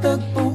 得不